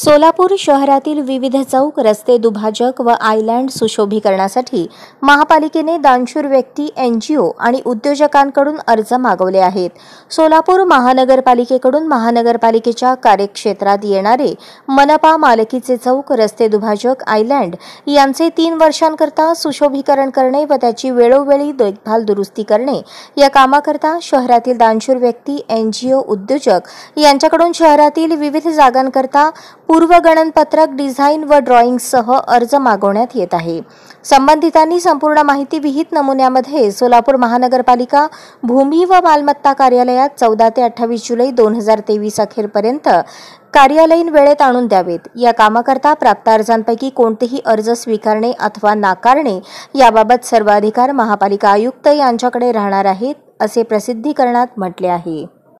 सोलापूर शहरातील विविध चौक रस्ते दुभाजक व आयलँड सुशोभीकरणासाठी महापालिकेने दानशूर व्यक्ती एनजीओ आणि उद्योजकांकडून अर्ज मागवले आहेत. सोलापूर महानगरपालिकेकडून महानगरपालिकेच्या कार्यक्षेत्रात येणारे मनपा मालकीचे चौक रस्ते दुभाजक आयलँड यांचे तीन वर्षांकरता सुशोभीकरण करणे व त्याची वेळोवेळी देखभाल दुरुस्ती करणे या कामाकरता शहरातील दानशूर व्यक्ती एनजीओ उद्योजक यांच्याकडून शहरातील विविध जागांकरता पूर्वगणनपत्रक डिझाईन व ड्रॉइंगसह अर्ज मागवण्यात येत आहे. संबंधितांनी संपूर्ण माहिती विहित नमुन्यामध्ये सोलापूर महानगरपालिका भूमी व मालमत्ता कार्यालयात चौदा ते अठ्ठावीस जुलै दोन हजार तेवीस अखेरपर्यंत कार्यालयीन वेळेत आणून द्यावेत. या कामाकरता प्राप्त अर्जांपैकी कोणतेही अर्ज स्वीकारणे अथवा नाकारणे याबाबत सर्व अधिकार महापालिका आयुक्त यांच्याकडे राहणार आहेत असे प्रसिद्धीकरणात म्हटले आहे.